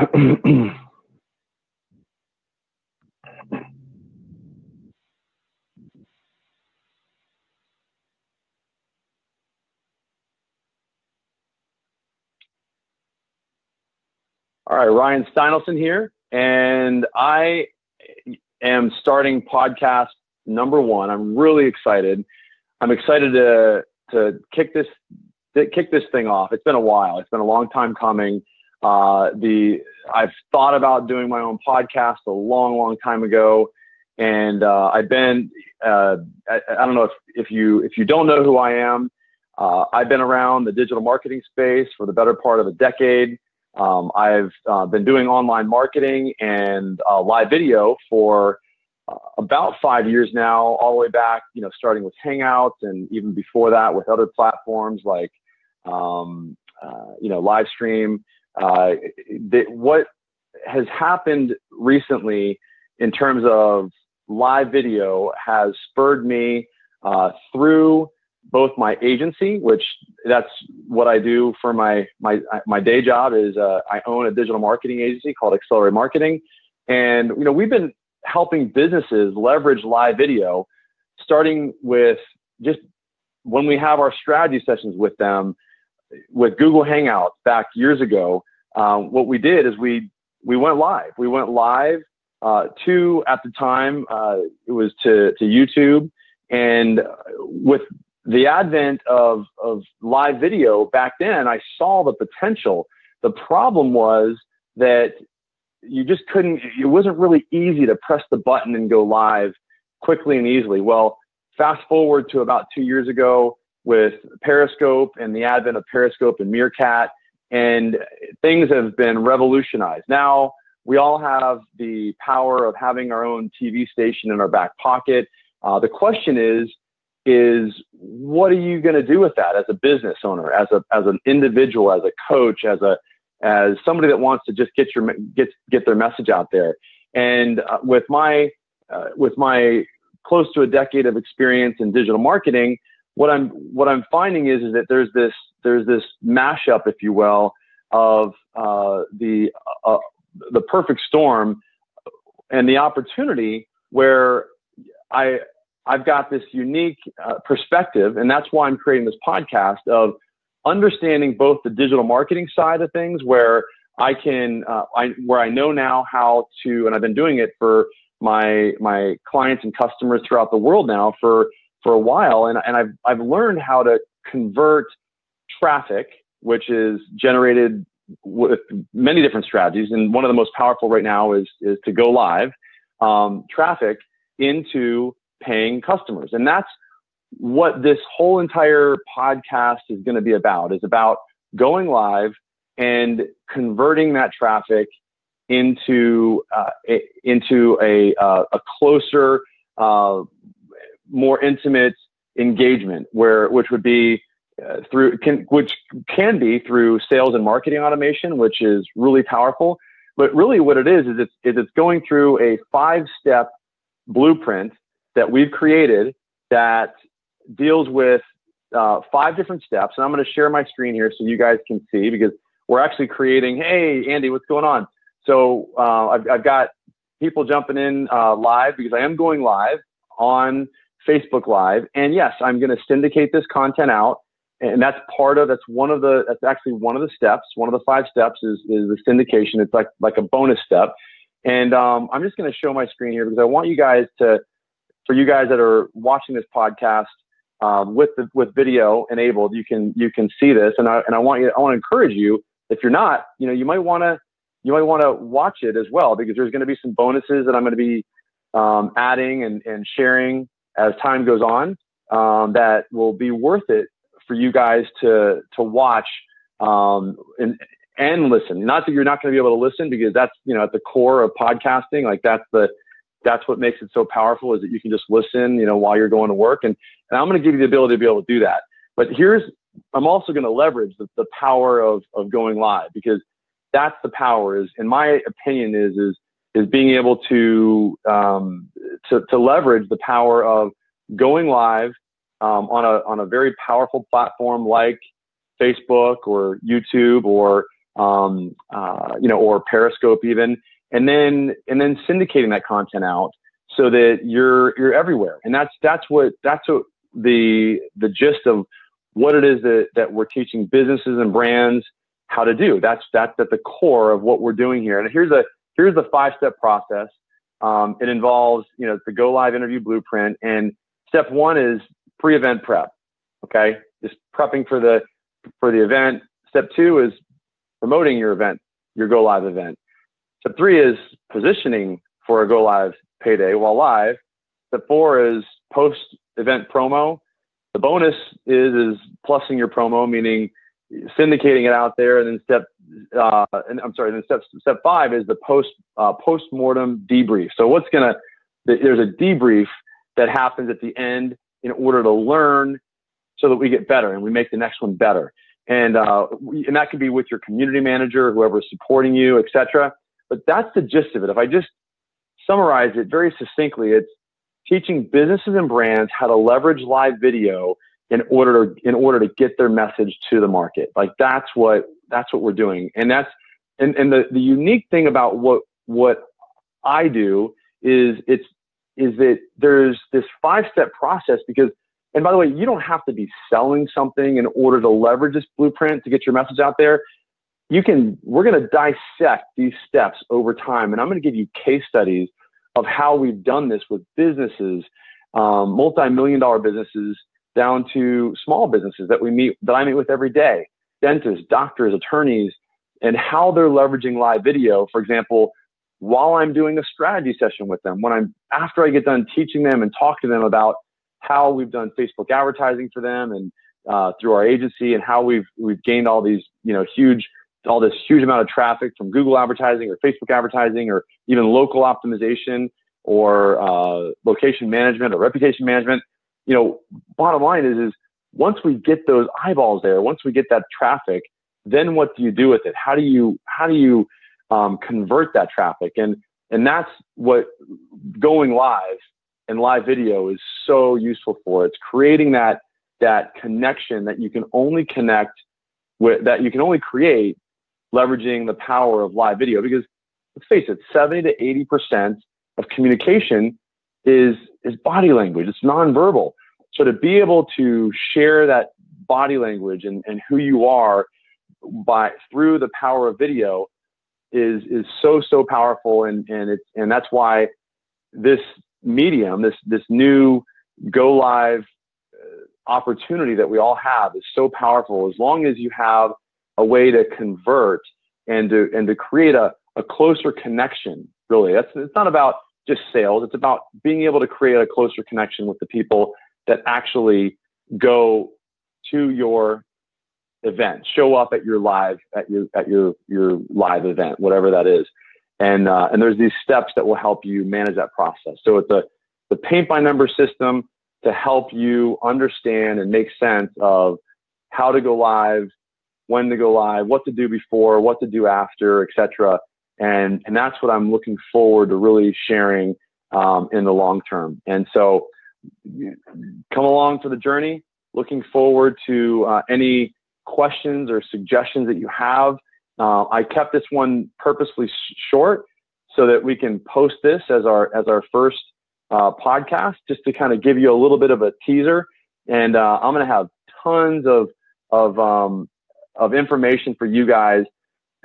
All right, Ryan Steinolfson here, and I am starting podcast number one. I'm really excited. I'm excited to to kick this to kick this thing off. It's been a while. It's been a long time coming. Uh, the I've thought about doing my own podcast a long, long time ago, and uh, I've been. Uh, I, I, don't know if if you if you don't know who I am. Uh, I've been around the digital marketing space for the better part of a decade. Um, I've uh, been doing online marketing and live video for uh, about five years now, all the way back, you know, starting with Hangouts and even before that with other platforms like, um, you know, Livestream. Uh, what has happened recently in terms of live video has spurred me uh, through both my agency, which that's what I do for my my my day job is uh, I own a digital marketing agency called Accelerate Marketing, and you know we've been helping businesses leverage live video, starting with just when we have our strategy sessions with them with Google Hangouts back years ago. Um, what we did is we we went live. We went live uh, to at the time uh, it was to to YouTube, and with the advent of, of live video back then, I saw the potential. The problem was that you just couldn't, it wasn't really easy to press the button and go live quickly and easily. Well, fast forward to about two years ago with Periscope and the advent of Periscope and Meerkat, and things have been revolutionized. Now we all have the power of having our own TV station in our back pocket. Uh, the question is, is what are you going to do with that as a business owner, as a as an individual, as a coach, as a as somebody that wants to just get your get get their message out there. And uh, with my uh, with my close to a decade of experience in digital marketing, what I'm what I'm finding is is that there's this there's this mashup, if you will, of uh, the uh, the perfect storm and the opportunity where I I've got this unique uh, perspective, and that's why I'm creating this podcast of understanding both the digital marketing side of things, where I can, uh, I, where I know now how to, and I've been doing it for my my clients and customers throughout the world now for for a while, and and I've I've learned how to convert traffic, which is generated with many different strategies, and one of the most powerful right now is is to go live um, traffic into paying customers. And that's what this whole entire podcast is going to be about is about going live and converting that traffic into uh, into a uh, a closer, uh, more intimate engagement, where which would be uh, through can, which can be through sales and marketing automation, which is really powerful. But really, what it is is it's is it's going through a five step blueprint that we've created that deals with uh, five different steps. And I'm going to share my screen here so you guys can see because we're actually creating, hey, Andy, what's going on? So uh, I've, I've, got people jumping in uh, live because I am going live on Facebook Live. And yes, I'm going to syndicate this content out. And that's part of, that's one of the, that's actually one of the steps. One of the five steps is, is the syndication. It's like, like a bonus step. And um, I'm just going to show my screen here because I want you guys to, for you guys that are watching this podcast um, with the, with video enabled, you can you can see this, and I and I want you I want to encourage you. If you're not, you know, you might want to you might want to watch it as well because there's going to be some bonuses that I'm going to be um, adding and, and sharing as time goes on um, that will be worth it for you guys to to watch um, and and listen. Not that you're not going to be able to listen because that's you know at the core of podcasting. Like that's the that's what makes it so powerful is that you can just listen, you know, while you're going to work. And, and I'm going to give you the ability to be able to do that. But here's, I'm also going to leverage the, the power of, of going live because that's the power is, in my opinion, is, is, is being able to, um, to, to leverage the power of going live um, on a, on a very powerful platform like Facebook or YouTube or um, uh, you know, or Periscope even, and then and then syndicating that content out so that you're you're everywhere. And that's that's what that's what the the gist of what it is that that we're teaching businesses and brands how to do. That's that's at the core of what we're doing here. And here's a here's the five step process. Um, it involves you know the go live interview blueprint, and step one is pre event prep. Okay, just prepping for the for the event. Step two is promoting your event, your go live event. Step three is positioning for a go live payday while live. Step four is post event promo. The bonus is is plussing your promo, meaning syndicating it out there. And then step, uh, and I'm sorry, then step step five is the post uh, post mortem debrief. So what's gonna there's a debrief that happens at the end in order to learn so that we get better and we make the next one better. And, uh, and that can be with your community manager, whoever's supporting you, etc. But that's the gist of it. If I just summarize it very succinctly, it's teaching businesses and brands how to leverage live video in order to, in order to get their message to the market. Like that's what, that's what we're doing. And that's, and, and the, the unique thing about what, what I do is it's, is that there's this five step process because and by the way, you don't have to be selling something in order to leverage this blueprint to get your message out there. You can, we're going to dissect these steps over time. And I'm going to give you case studies of how we've done this with businesses, um, multi-million dollar businesses down to small businesses that we meet, that I meet with every day, dentists, doctors, attorneys, and how they're leveraging live video. For example, while I'm doing a strategy session with them, when I'm, after I get done teaching them and talk to them about how we've done Facebook advertising for them and uh, through our agency and how we've we've gained all these you know huge all this huge amount of traffic from Google advertising or Facebook advertising or even local optimization or uh, location management or reputation management. You know, bottom line is is once we get those eyeballs there, once we get that traffic, then what do you do with it? How do you how do you um, convert that traffic? And and that's what going live and live video is so useful for. It's creating that that connection that you can only connect with that you can only create leveraging the power of live video because let's face it 70 to 80 percent of communication is is body language it's nonverbal so to be able to share that body language and, and who you are by through the power of video is is so so powerful and and it's and that's why this medium, this this new go live uh, opportunity that we all have is so powerful. As long as you have a way to convert and to and to create a, a closer connection. Really, that's it's not about just sales. It's about being able to create a closer connection with the people that actually go to your event, show up at your live at your at your your live event, whatever that is. And, uh, and there's these steps that will help you manage that process. So it's a, the paint by number system to help you understand and make sense of how to go live, when to go live, what to do before, what to do after, etc. And, and that's what I'm looking forward to really sharing um, in the long term. And so come along for the journey. Looking forward to uh, any questions or suggestions that you have. Uh, I kept this one purposely sh- short so that we can post this as our as our first uh, podcast, just to kind of give you a little bit of a teaser. And uh, I'm going to have tons of of um, of information for you guys.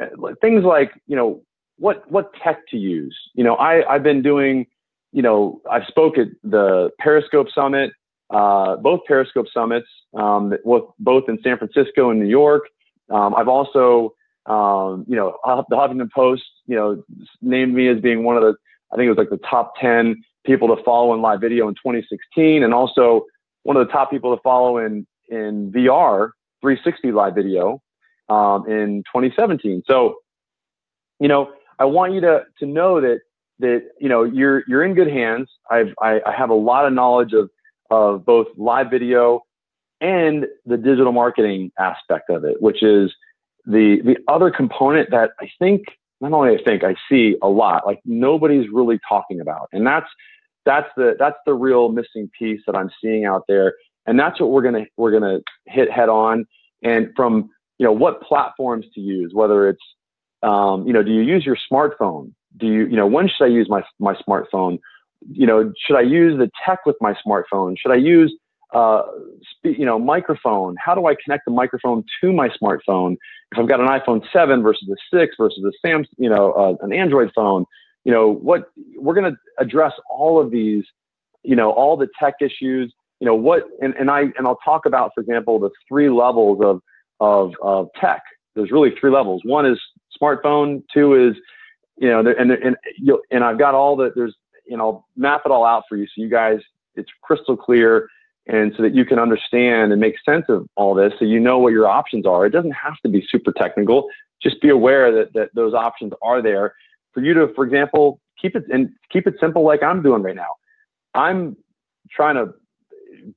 Uh, things like you know what what tech to use. You know, I I've been doing. You know, I spoke at the Periscope Summit, uh, both Periscope summits, um, both in San Francisco and New York. Um, I've also um, you know, the Huffington Post, you know, named me as being one of the, I think it was like the top 10 people to follow in live video in 2016, and also one of the top people to follow in in VR 360 live video um, in 2017. So, you know, I want you to to know that that you know you're you're in good hands. I've I, I have a lot of knowledge of of both live video and the digital marketing aspect of it, which is the the other component that I think not only I think I see a lot, like nobody's really talking about, and that's that's the that's the real missing piece that I'm seeing out there, and that's what we're gonna we're gonna hit head on. And from you know, what platforms to use, whether it's, um, you know, do you use your smartphone? Do you, you know, when should I use my, my smartphone? You know, should I use the tech with my smartphone? Should I use, uh, you know, microphone? How do I connect the microphone to my smartphone? If I've got an iPhone 7 versus a 6 versus a Samsung, you know, uh, an Android phone, you know, what we're going to address all of these, you know, all the tech issues, you know, what, and, and I, and I'll talk about, for example, the three levels of, of, of tech. There's really three levels. One is smartphone. Two is, you know, and, and, you'll, and I've got all the, there's, you know, map it all out for you. So you guys, it's crystal clear and so that you can understand and make sense of all this so you know what your options are. It doesn't have to be super technical. Just be aware that, that those options are there for you to, for example, keep it and keep it simple like I'm doing right now. I'm trying to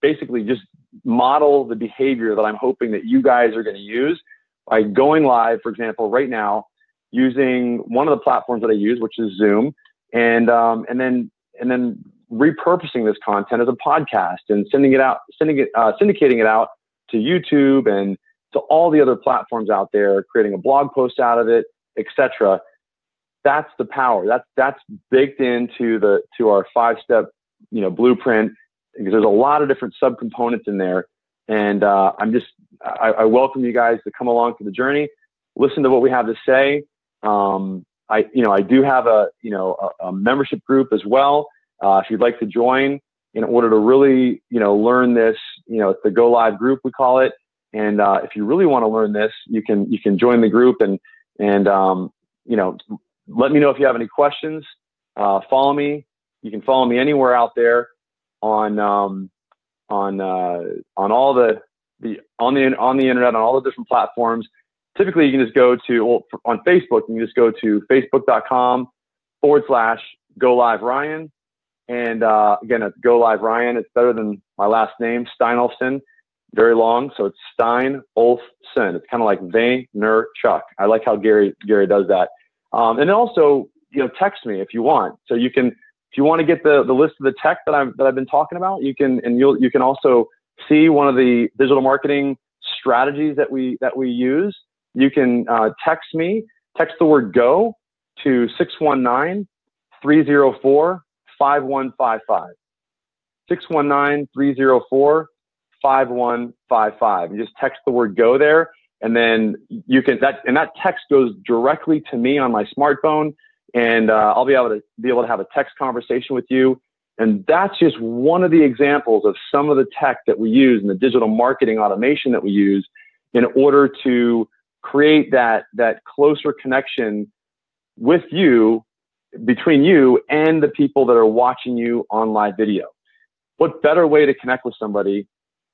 basically just model the behavior that I'm hoping that you guys are going to use by going live, for example, right now, using one of the platforms that I use, which is Zoom, and um, and then and then repurposing this content as a podcast and sending it out, sending it, uh, syndicating it out to YouTube and to all the other platforms out there, creating a blog post out of it, etc. That's the power. That's that's baked into the to our five step you know blueprint because there's a lot of different subcomponents in there. And uh, I'm just I, I, welcome you guys to come along for the journey, listen to what we have to say. Um, I you know I do have a you know a, a membership group as well. Uh, if you'd like to join in order to really, you know, learn this, you know, it's the Go Live group we call it. And uh, if you really want to learn this, you can you can join the group and and um, you know, let me know if you have any questions. Uh, follow me. You can follow me anywhere out there on um, on uh, on all the the on the on the internet on all the different platforms. Typically, you can just go to well, on Facebook. You can just go to facebook.com forward slash go live Ryan and uh, again, it's Go Live Ryan. It's better than my last name, Steinolfson. Very long, so it's Stein Olfson. It's kind of like Chuck. I like how Gary Gary does that. Um, and also, you know, text me if you want. So you can, if you want to get the, the list of the tech that I've that I've been talking about, you can, and you'll you can also see one of the digital marketing strategies that we that we use. You can uh, text me. Text the word "go" to 619 304 5155. 619 304 5155. You just text the word go there, and then you can, that, and that text goes directly to me on my smartphone, and uh, I'll be able to be able to have a text conversation with you. And that's just one of the examples of some of the tech that we use and the digital marketing automation that we use in order to create that, that closer connection with you between you and the people that are watching you on live video. What better way to connect with somebody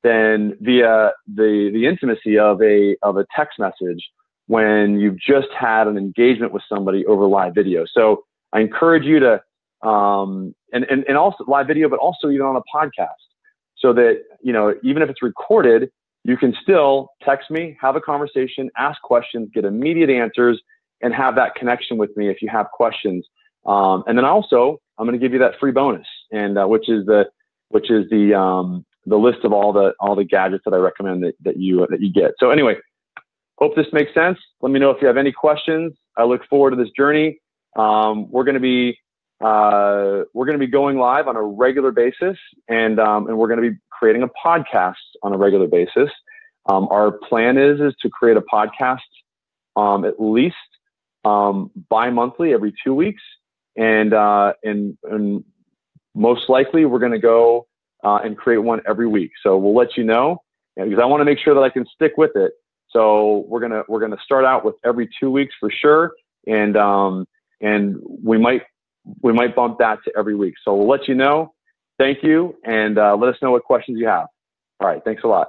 than via the, the intimacy of a, of a text message when you've just had an engagement with somebody over live video. So I encourage you to, um, and, and, and also live video, but also even on a podcast so that, you know, even if it's recorded, you can still text me, have a conversation, ask questions, get immediate answers, and have that connection with me if you have questions. Um, and then also, I'm going to give you that free bonus, and uh, which is the which is the um, the list of all the all the gadgets that I recommend that, that you that you get. So anyway, hope this makes sense. Let me know if you have any questions. I look forward to this journey. Um, we're going to be uh, we're going to be going live on a regular basis, and um, and we're going to be creating a podcast on a regular basis. Um, our plan is is to create a podcast um, at least um, bi-monthly every two weeks and uh, and and most likely we're going to go uh, and create one every week. So we'll let you know because I want to make sure that I can stick with it. So we're gonna we're gonna start out with every two weeks for sure, and um, and we might we might bump that to every week. So we'll let you know. Thank you, and uh, let us know what questions you have. All right, thanks a lot.